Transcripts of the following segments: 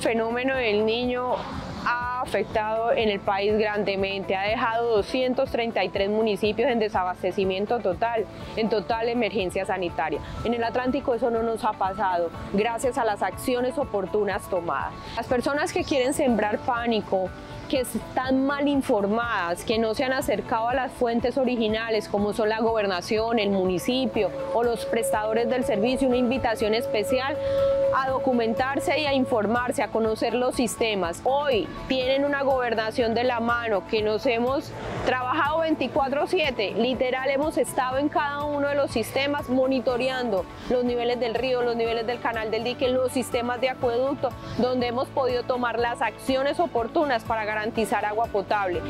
fenómeno del niño ha afectado en el país grandemente, ha dejado 233 municipios en desabastecimiento total, en total emergencia sanitaria. En el Atlántico eso no nos ha pasado, gracias a las acciones oportunas tomadas. Las personas que quieren sembrar pánico, que están mal informadas, que no se han acercado a las fuentes originales como son la gobernación, el municipio o los prestadores del servicio, una invitación especial a documentarse y a informarse, a conocer los sistemas. Hoy tienen una gobernación de la mano que nos hemos trabajado 24/7, literal hemos estado en cada uno de los sistemas monitoreando los niveles del río, los niveles del canal del dique, los sistemas de acueducto, donde hemos podido tomar las acciones oportunas para garantizar agua potable.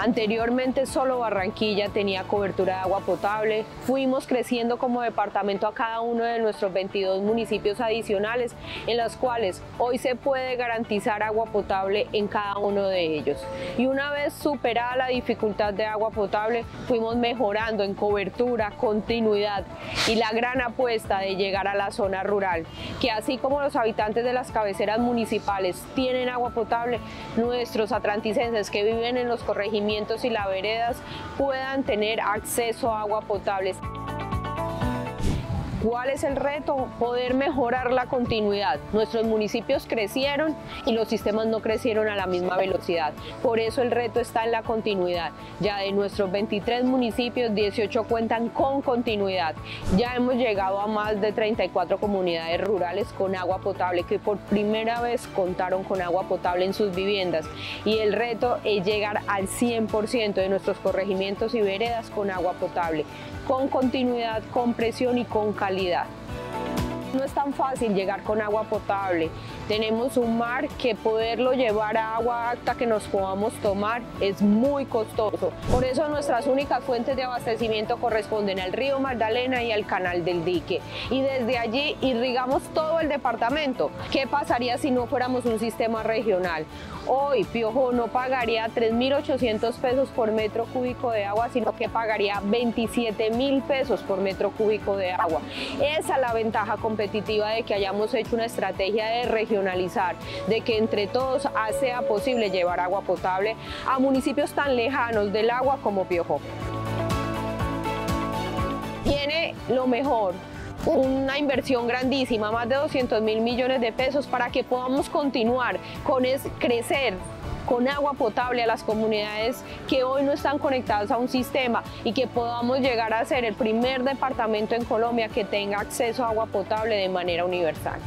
Anteriormente solo Barranquilla tenía cobertura de agua potable. Fuimos creciendo como departamento a cada uno de nuestros 22 municipios adicionales en los cuales hoy se puede garantizar agua potable en cada uno de ellos. Y una vez superada la dificultad de agua potable, fuimos mejorando en cobertura, continuidad y la gran apuesta de llegar a la zona rural, que así como los habitantes de las cabeceras municipales tienen agua potable, nuestros atlanticenses que viven en los corregimientos y las veredas puedan tener acceso a agua potable. ¿Cuál es el reto? Poder mejorar la continuidad. Nuestros municipios crecieron y los sistemas no crecieron a la misma velocidad. Por eso el reto está en la continuidad. Ya de nuestros 23 municipios, 18 cuentan con continuidad. Ya hemos llegado a más de 34 comunidades rurales con agua potable que por primera vez contaron con agua potable en sus viviendas. Y el reto es llegar al 100% de nuestros corregimientos y veredas con agua potable, con continuidad, con presión y con calidad calidad no es tan fácil llegar con agua potable. Tenemos un mar que poderlo llevar a agua acta que nos podamos tomar es muy costoso. Por eso nuestras únicas fuentes de abastecimiento corresponden al río Magdalena y al canal del dique. Y desde allí irrigamos todo el departamento. ¿Qué pasaría si no fuéramos un sistema regional? Hoy Piojo no pagaría 3.800 pesos por metro cúbico de agua, sino que pagaría 27.000 pesos por metro cúbico de agua. Esa es la ventaja competitiva de que hayamos hecho una estrategia de regionalizar, de que entre todos sea posible llevar agua potable a municipios tan lejanos del agua como Piojo. Tiene lo mejor, una inversión grandísima, más de 200 mil millones de pesos para que podamos continuar con es crecer con agua potable a las comunidades que hoy no están conectadas a un sistema y que podamos llegar a ser el primer departamento en Colombia que tenga acceso a agua potable de manera universal.